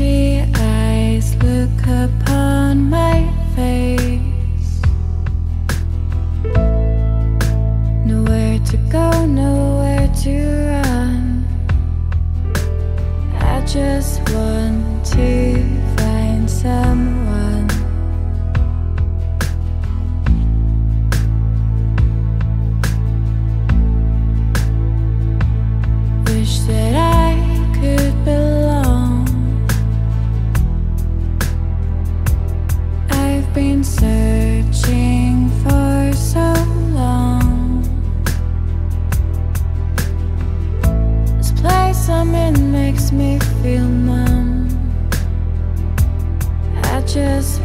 eyes look upon my face. Nowhere to go, nowhere to run. I just want to searching for so long. This place I'm in makes me feel numb. I just